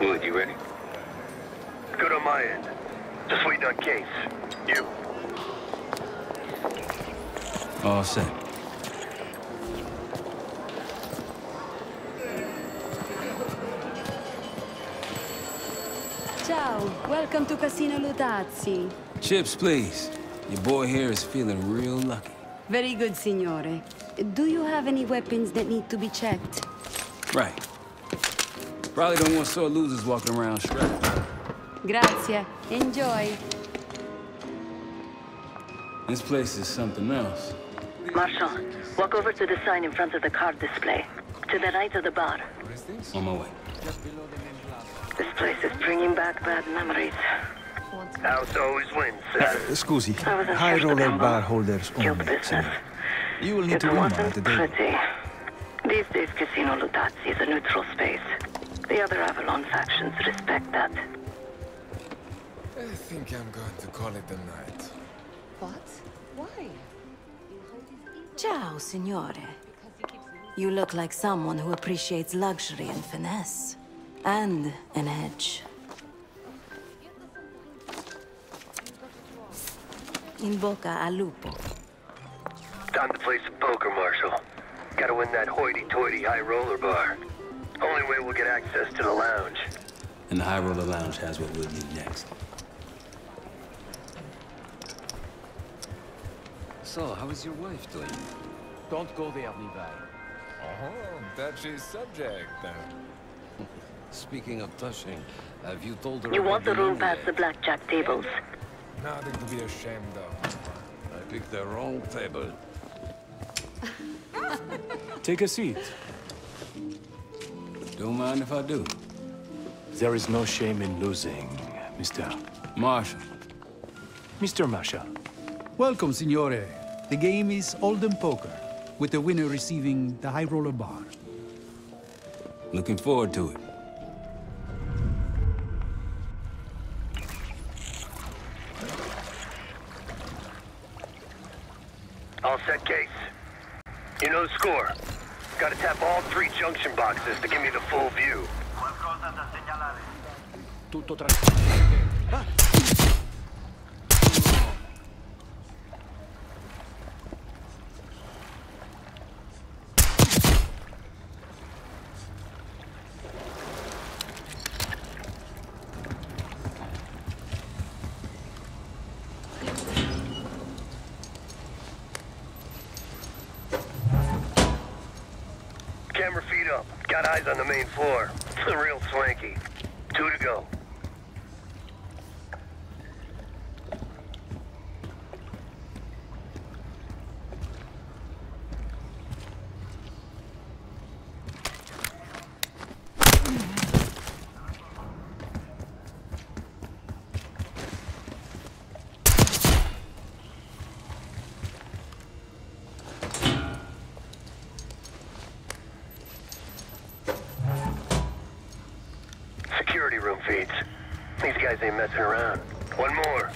Wood, you ready? Good on my end. Just waiting on case. You? All set. Ciao, welcome to Casino Lutazzi. Chips, please. Your boy here is feeling real lucky. Very good, signore. Do you have any weapons that need to be checked? Right. Probably don't want sore losers walking around strapped. Grazie. Enjoy. This place is something else. Marshall, walk over to the sign in front of the card display. To the right of the bar. On my way. This place is bringing back bad memories. House always wins, sir. Eh, scusi, I was in high roller bar holders only, business. signor. You will need It to win one at wasn't the table. pretty. These days, Casino Lutazzi is a neutral space. The other Avalon factions respect that. I think I'm going to call it a night. What? Why? Ciao, signore. You look like someone who appreciates luxury and finesse. And an edge. In boca al lupo. Time to play some poker, Marshall. Gotta win that hoity-toity high roller bar. Only way we'll get access to the lounge. And the High Roller Lounge has what we'll need next. So, how is your wife doing? Don't go there, Levi. Oh, touchy subject. Speaking of touching, have you told her You want the room past the blackjack tables. Nothing to be ashamed of. I picked the wrong table. Take a seat. Don't mind if I do. There is no shame in losing, Mr. Marshall. Mr. Marshall. Welcome, Signore. The game is Hold'em Poker, with the winner receiving the High Roller Bar. Looking forward to it. All set, case. You know the score. Gotta tap all three junction boxes to give me the full view. Tutto tranquillo. Camera feed up. Got eyes on the main floor. It's the real swanky. Two to go. Security room feeds. These guys ain't messing around. One more.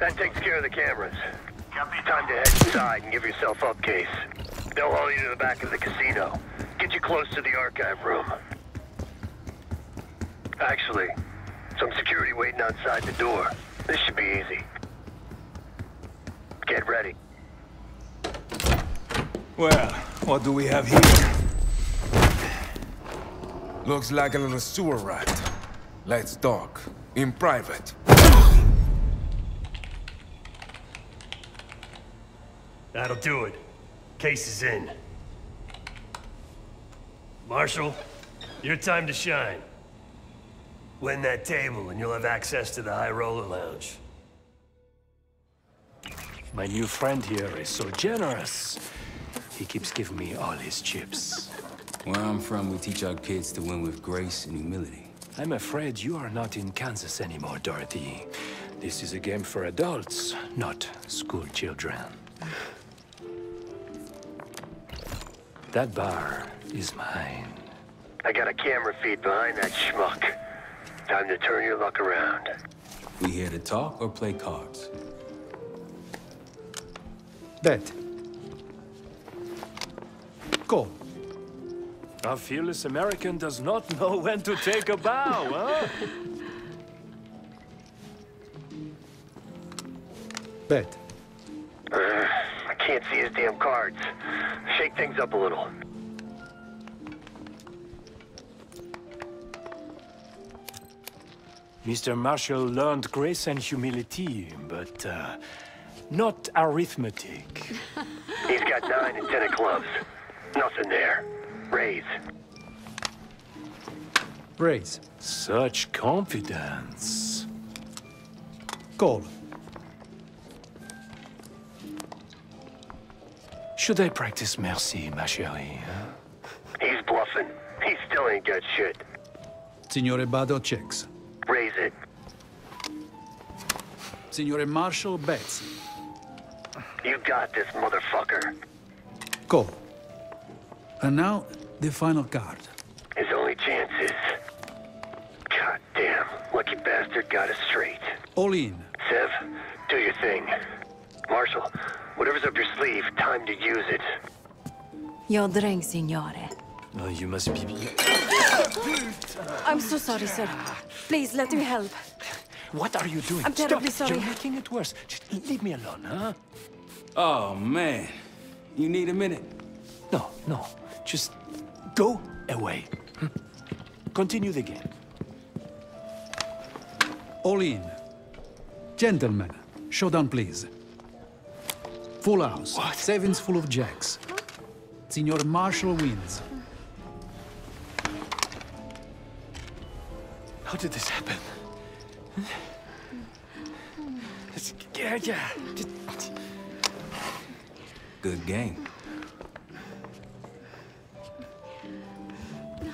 That takes care of the cameras. Time to head inside and give yourself up, Case. They'll haul you to the back of the casino. Get you close to the archive room. Actually, some security waiting outside the door. This should be easy. Get ready. Well, what do we have here? Looks like a little sewer rat. Let's talk. In private. That'll do it. Case is in. Marshall, your time to shine. Win that table and you'll have access to the High Roller Lounge. My new friend here is so generous. He keeps giving me all his chips. Where I'm from, we teach our kids to win with grace and humility. I'm afraid you are not in Kansas anymore, Dorothy. This is a game for adults, not school children. That bar is mine. I got a camera feed behind that schmuck. Time to turn your luck around. We here to talk or play cards? Bet. Go. A fearless American does not know when to take a bow, huh? Bet. Uh, I can't see his damn cards. Shake things up a little. Mr. Marshall learned grace and humility, but uh, not arithmetic. He's got nine and ten of clubs. Nothing there. Raise. Raise. Such confidence. Call. Should I practice mercy, ma chérie? Huh? He's bluffing. He still ain't got shit. Signore Bado checks. Raise it. Signore Marshall bets. You got this, motherfucker. Call. And now, the final card. His only chance is... God damn, lucky bastard got us straight. All in. Sev, do your thing. Marshall, whatever's up your sleeve, time to use it. Your drink, signore. Oh, you must be... I'm so sorry, sir. Please, let me help. What are you doing? I'm terribly Stop. sorry. You're making it worse. Just leave me alone, huh? Oh, man. You need a minute? No, no. Just go away. Hmm? Continue the game. All in. Gentlemen, showdown, please. Full house. What? Sevens full of jacks. Signor Marshall wins. How did this happen? Yeah, yeah. Good game.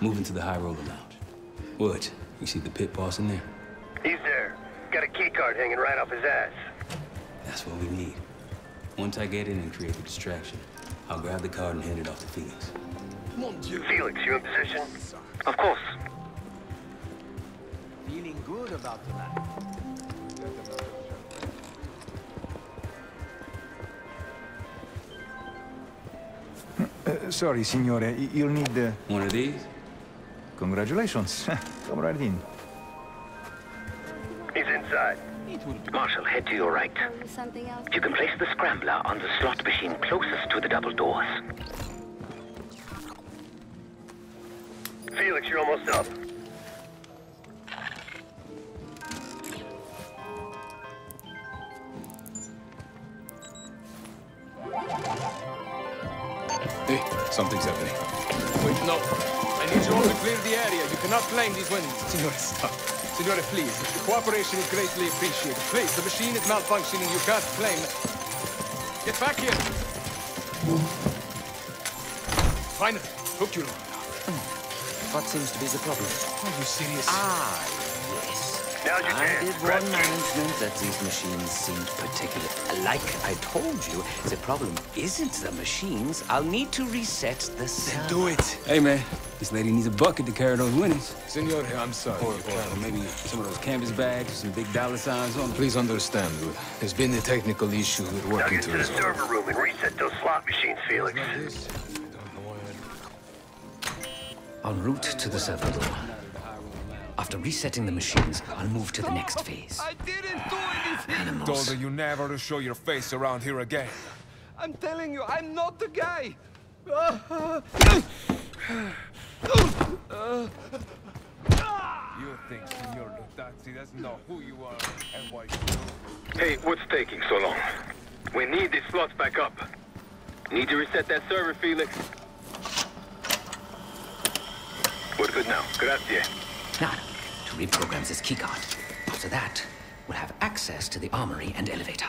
Moving to the High Roller Lounge. What? You see the pit boss in there? He's there. Got a key card hanging right off his ass. That's what we need. Once I get in and create the distraction, I'll grab the card and hand it off to Felix. Felix, you in position? Of course. Feeling good about tonight. Uh, sorry, signore. You'll need... Uh... One of these? Congratulations. Come right in. He's inside. Marshall, head to your right. You can place the scrambler on the slot machine closest to the double doors. Signore, please. The cooperation is greatly appreciated. Please, the machine is malfunctioning. You can't claim... Get back here! Finally, hooked you. What seems to be the problem? Are you serious? Ah, yes. Now's your I chance. did Grab warn the- management that these machines seemed particular. Like I told you, the problem isn't the machines. I'll need to reset the server. Do it. Hey, man. This lady needs a bucket to carry those winnings. Signore, I'm sorry. Or, or maybe some of those canvas bags with some big dollar signs on them. Please understand, there's been a technical issue we're Now working get to to the server room and reset those slot machines, Felix. En route to the server room. After resetting the machines, I'll move to the next phase. I didn't do anything. Animals. Told you never to show your face around here again. I'm telling you, I'm not the guy. You think Signor Lutazzi doesn't know who you are and why you Hey, what's taking so long? We need these slots back up. Need to reset that server, Felix. We're good now. Grazie. Now, to his keycard. After that, we'll have access to the armory and elevator.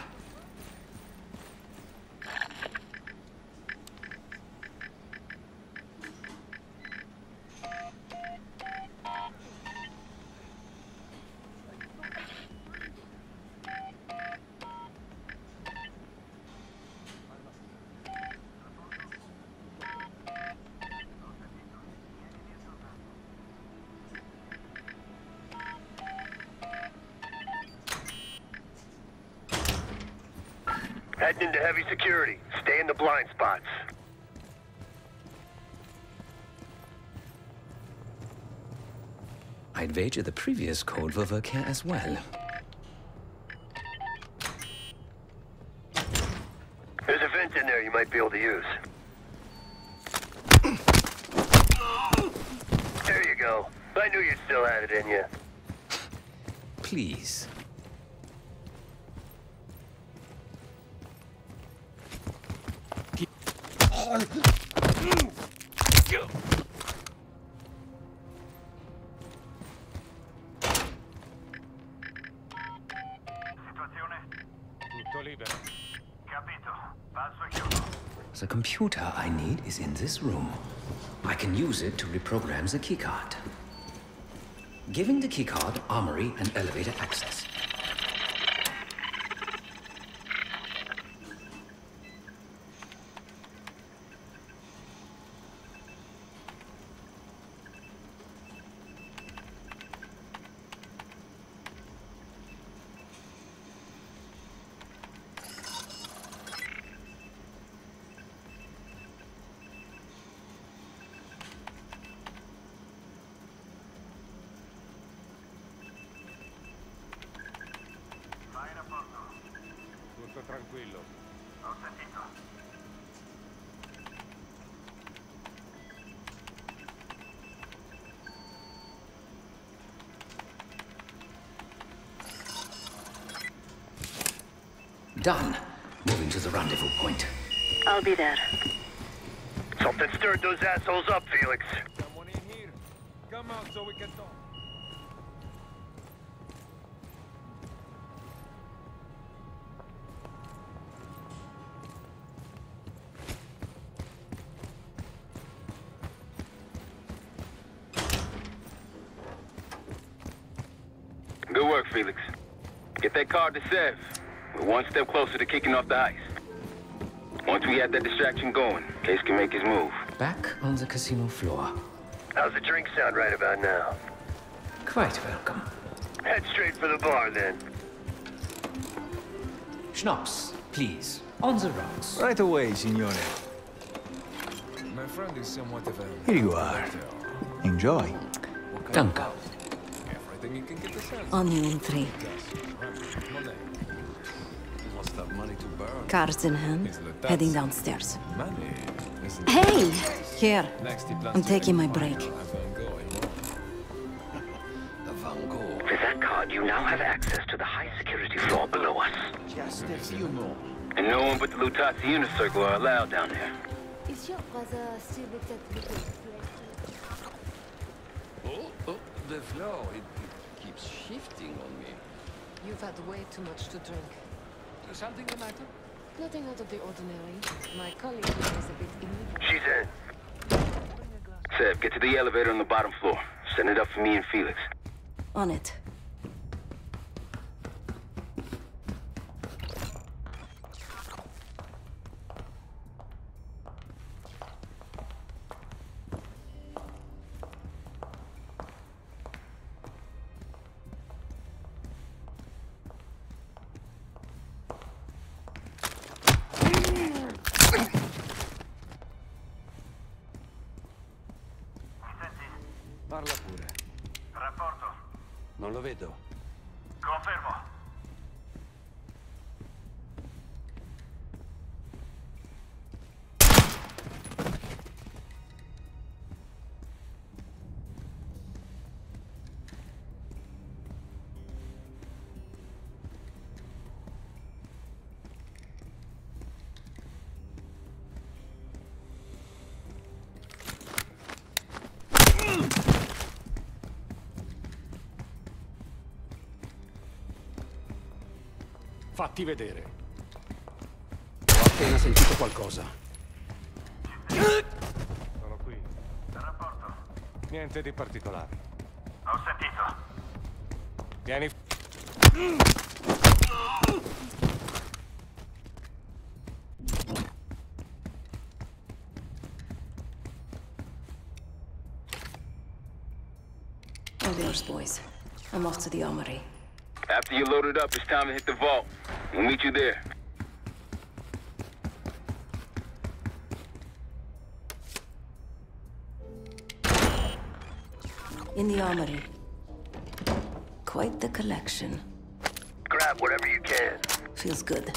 Heading into heavy security. Stay in the blind spots. I'd wager the previous code will work here as well. There's a vent in there you might be able to use. There you go. I knew you still had it in you. Please. Capito. The computer I need is in this room. I can use it to reprogram the keycard. Giving the keycard armory and elevator access. Tutto tranquillo. Ho sentito. Done. Moving to the rendezvous point. I'll be there. Something stirred those assholes up, Felix. Someone in here. Come out so we can talk. Get that card to Sev. We're one step closer to kicking off the heist. Once we have that distraction going, Case can make his move. Back on the casino floor. How's the drink sound right about now? Quite welcome. Head straight for the bar, then. Schnapps, please. On the rocks. Right away, signore. My friend is somewhat of a... Here you are. Enjoy. Danke. Everything you can get the sense. On you in three. Money. Must have money to burn. Cards in hand, heading downstairs. Money. Hey! Here. Next he I'm taking my break. fire. Van Gogh, you know. The Van Gogh. With that card, you now have access to the high security floor below us. Just a few more. And no one but the Lutazzi Unit Circle are allowed down there. Is your brother still with that little Oh, oh, the flow, it, it keeps shifting on me. You've had way too much to drink. Is something the matter? Nothing out of the ordinary. My colleague here is a bit inebriated. She's in. Sev, get to the elevator on the bottom floor. Send it up for me and Felix. On it. Vedo. Confermo. Fatti vedere. Ho appena sentito qualcosa. Sono qui. Da rapporto. Niente di particolare. Ho sentito. Vieni. Yours, boys. I'm off to the armory. After you load it up, it's time to hit the vault. We'll meet you there. In the armory. Quite the collection. Grab whatever you can. Feels good.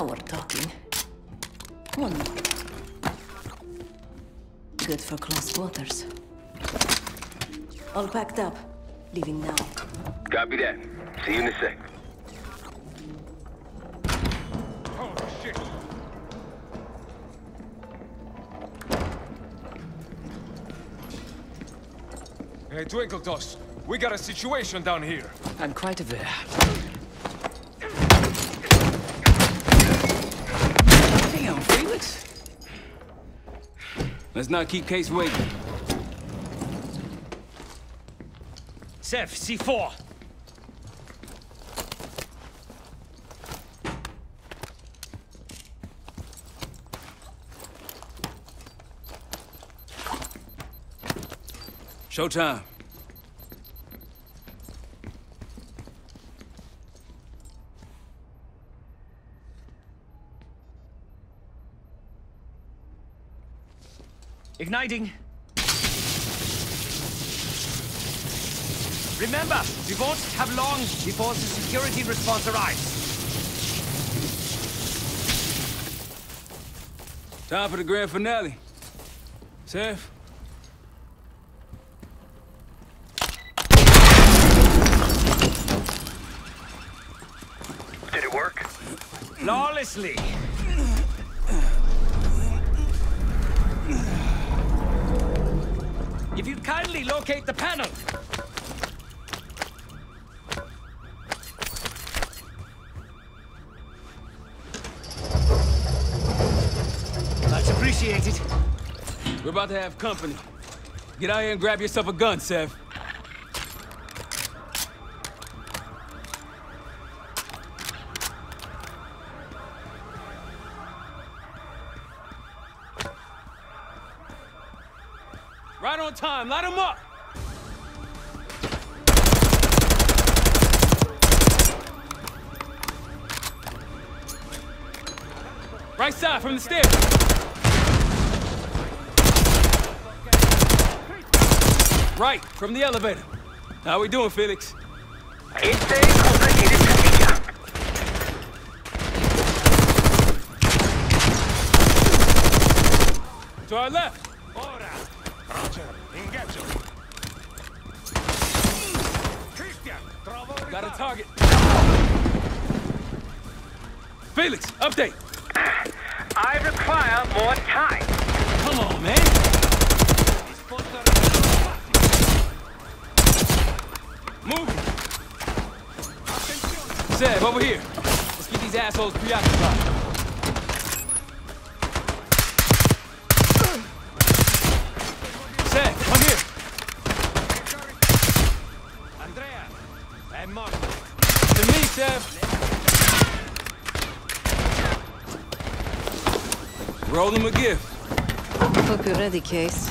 Now we're talking. One more. Good for close quarters. All packed up. Leaving now. Copy that. See you in a sec. Oh, shit. Hey, Twinkletoes, we got a situation down here. I'm quite aware. Damn, Felix. Let's not keep Case waiting. Sev, C4. Showtime. Igniting. Remember, we won't have long before the security response arrives. Time for the grand finale. Sev? Did it work? Flawlessly. Locate the panel. Much appreciated. We're about to have company. Get out here and grab yourself a gun, Sev. Right on time, light him up! Right side from the stairs. Right, from the elevator. How we doing, Felix? To our left. Ora. Roger. Ingaggiamo. Christian, Got a target. Felix, update. I require more time. Come on, man. Move. Sev, over here. Let's keep these assholes preoccupied. Andrea, morto. To me, Sev. Roll him a gift. Hope you're ready, Case.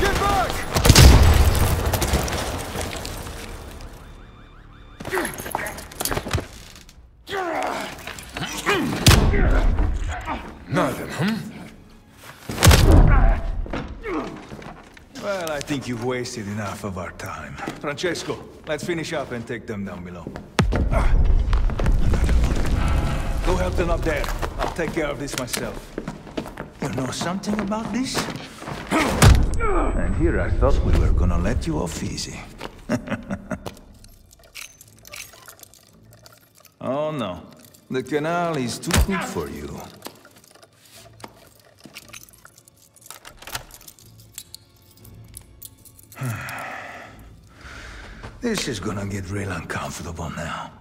Get back! Nothing, hmm? Well, I think you've wasted enough of our time. Francesco, let's finish up and take them down below. Help them up there. I'll take care of this myself. You know something about this? And here I thought we were gonna let you off easy. oh no. The canal is too good for you. this is gonna get real uncomfortable now.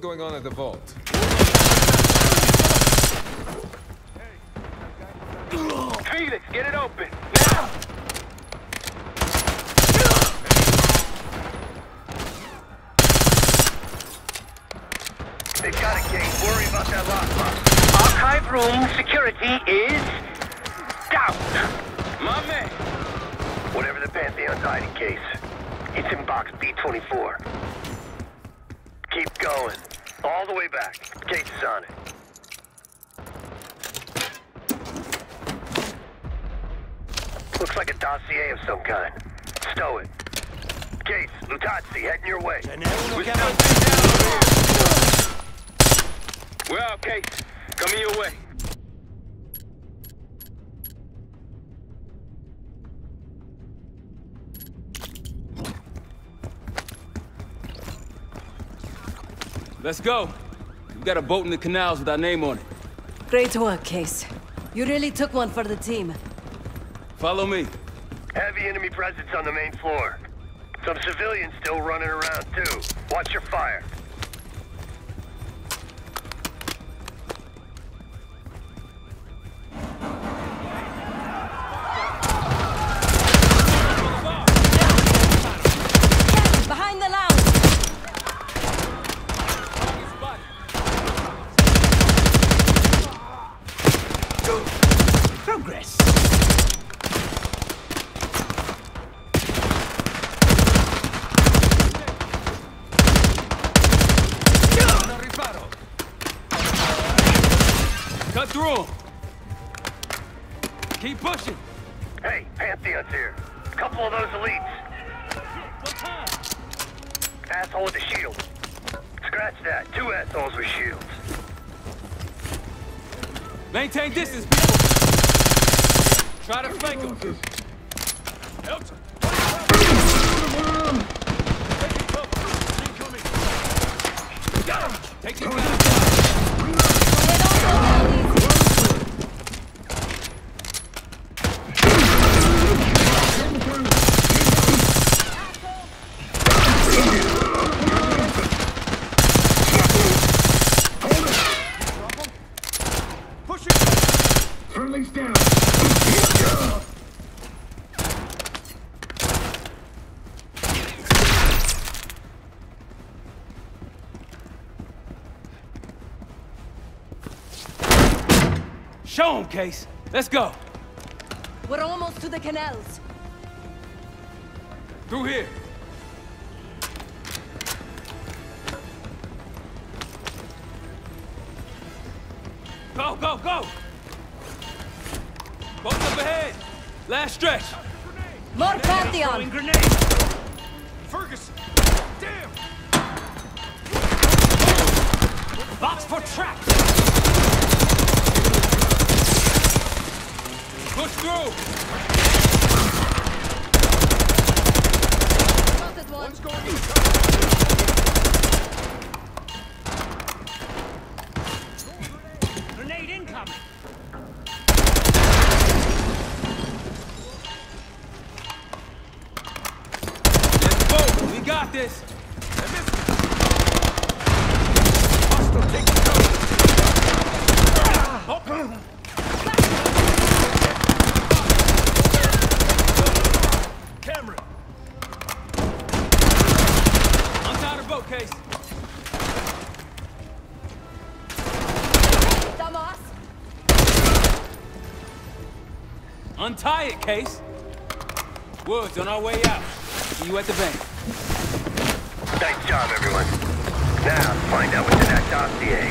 Going on at the vault? Felix, get it open. Now! They've got it, Kate. Worry about that lockbox. Archive room security is down. My man. Whatever the Pantheon's hiding case, it's in box B24. Keep going. All the way back. Case is on it. Looks like a dossier of some kind. Stow it. Case, Lutazzi, heading your way. We're out, Case. Coming your way. Let's go. We've got a boat in the canals with our name on it. Great work, Case. You really took one for the team. Follow me. Heavy enemy presence on the main floor. Some civilians still running around, too. Watch your fire. Behind the lounge! Progress. Cut through 'em. Keep pushing. Hey, Pantheon's here. A Couple of those elites. Asshole with the shield. Scratch that. Two assholes with shields. Maintain distance, people. Try to flank them. Take the gun. Down. Show 'em, Case. Let's go. We're almost to the canals. Through here. Go, go, go! Boat up ahead. Last stretch. More Pantheon! grenade. Ferguson! Damn! Box for trap. Push through. One's going inside. Grenade incoming. Let's go. We got this. Cameron! Untie the boat, Case. Dumas! Untie it, Case. Woods on our way out. See you at the bank. Nice job, everyone. Now, find out what's in that dossier.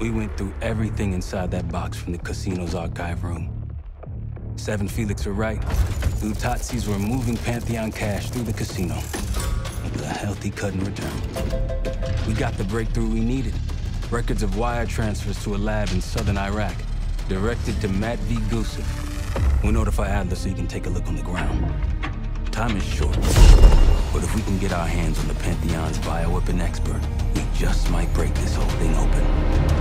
We went through everything inside that box from the casino's archive room. Seven Felix were right. Lutazzi's were moving Pantheon cash through the casino. With a healthy cut in return. We got the breakthrough we needed. Records of wire transfers to a lab in southern Iraq. Directed to Matt V. Gusev. We'll notify Adler so he can take a look on the ground. Time is short. But if we can get our hands on the Pantheon's bioweapon expert, we just might break this whole thing open.